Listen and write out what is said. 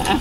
hả?